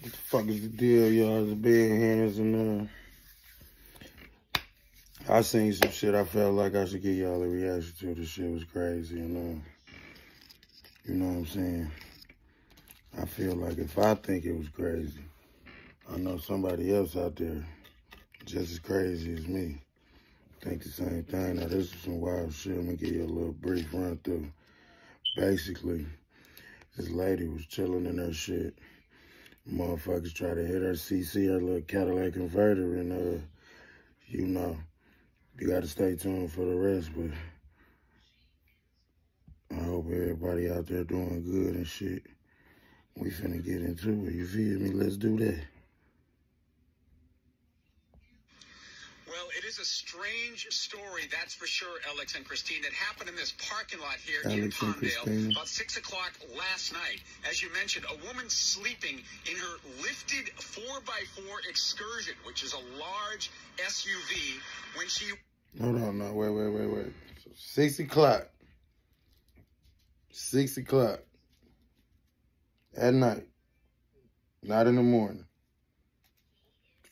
What the fuck is the deal, y'all? The Bandhandz and uh I seen some shit I felt like I should get y'all a reaction to. The shit was crazy, you know. You know what I'm saying? I feel like if I think it was crazy, I know somebody else out there just as crazy as me think the same thing. Now, this is some wild shit. Let me give you a little brief run through. Basically, this lady was chilling in her shit. Motherfuckers try to hit her CC, her little Cadillac converter, and, uh, you know, you got to stay tuned for the rest, but I hope everybody out there doing good and shit. We finna get into it, you feel me? Let's do that. Well, it is a strange story, that's for sure, Alex and Christine. It happened in this parking lot here in Alex and Palmdale about 6 o'clock last night. As you mentioned, a woman sleeping in her lifted 4x4 Excursion, which is a large SUV, when she Hold on, no, wait, wait, wait, wait. So six o'clock. Six o'clock. At night. Not in the morning.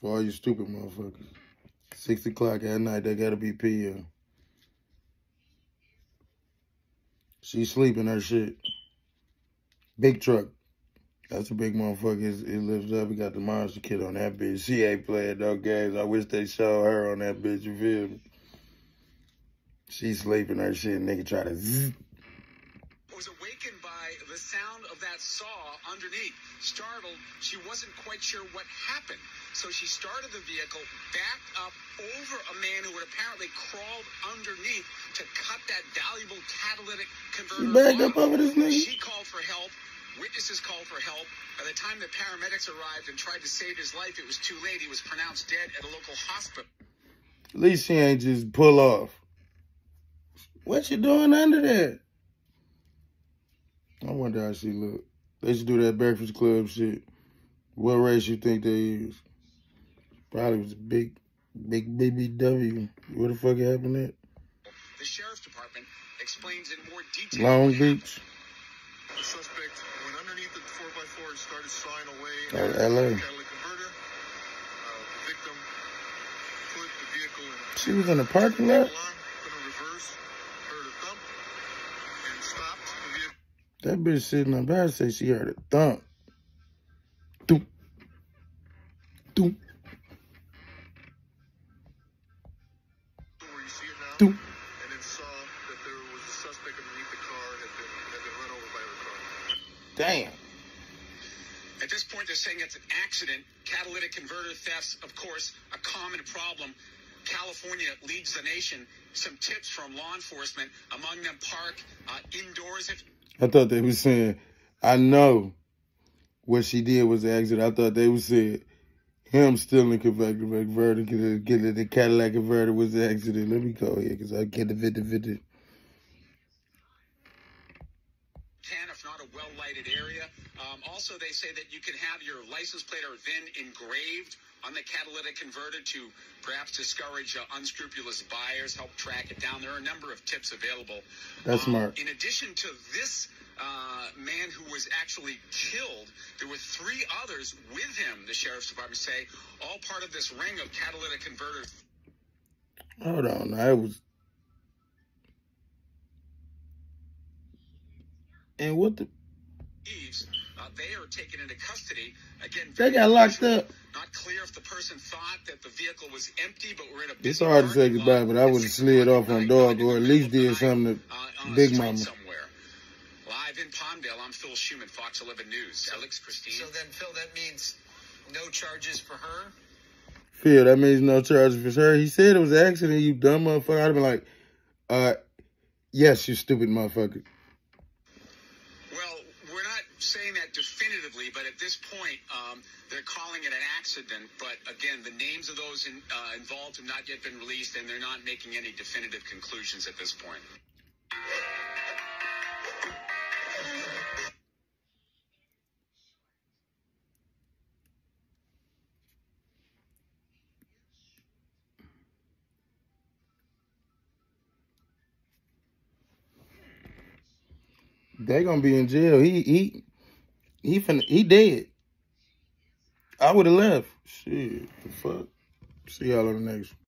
For all you stupid motherfuckers. Six o'clock at night, they gotta be PM. She sleeping her shit. Big truck. That's a big motherfucker. It lifts up. We got the monster kid on that bitch. She ain't playing no games. I wish they showed her on that bitch. You feel me? She sleeping her shit. Nigga try to was awakened by the sound saw underneath. Startled, she wasn't quite sure what happened. So she started the vehicle, backed up over a man who had apparently crawled underneath to cut that valuable catalytic converter. Backed up over this nigga? She called for help. Witnesses called for help. By the time the paramedics arrived and tried to save his life, it was too late. He was pronounced dead at a local hospital. At least she ain't just pull off. What you doing under there? I wonder how she look. They should do that Breakfast Club shit. What race you think they use? Probably was a big, big BBW. Where the fuck happened at? The sheriff's department explains in more detail. Long. Beach? The suspect went underneath the 4x4 and started sawing away Oh, at the LA. catalytic converter. Uh, the victim put the vehicle in She was in the parking lot? alarm, put in reverse, heard a thump, and stopped the vehicle. That bitch sitting up there say she heard a thump. Doop. Doop. Doop. the the. Damn. At this point, they're saying it's an accident. Catalytic converter thefts, of course, a common problem. California leads the nation. Some tips from law enforcement, among them park uh, indoors if I thought they was saying, I know what she did was an accident. I thought they was saying him stealing convector converter, getting the Cadillac converter was an accident. Let me go here because I get the 50 50. can, if not a well-lighted area. Um, also, they say that you can have your license plate or VIN engraved on the catalytic converter to perhaps discourage uh, unscrupulous buyers, help track it down. There are a number of tips available. That's Um, smart. In addition to this uh, man who was actually killed, there were three others with him, the sheriff's department say, all part of this ring of catalytic converters. Hold on. I was. And what the. thieves. Uh, they are taken into custody. Again, They got locked up. Not clear if the person thought that the vehicle was empty, but we're in a It's hard to say parking goodbye, but I would have slid off on night, dog or at least did something to uh, Big street Mama. Somewhere. Live in Palmdale, I'm Phil Shuman, Fox 11 News. Alex Christine. So then, Phil, that means no charges for her? Phil, that means no charges for her. He said it was an accident, you dumb motherfucker. I'd have been like, uh, yes, you stupid motherfucker. Saying that definitively, but at this point, um, they're calling it an accident. But again, the names of those in, uh, involved have not yet been released, and they're not making any definitive conclusions at this point. They're gonna be in jail. He he he finna, he dead. I would have left. Shit, the fuck. See y'all on the next one.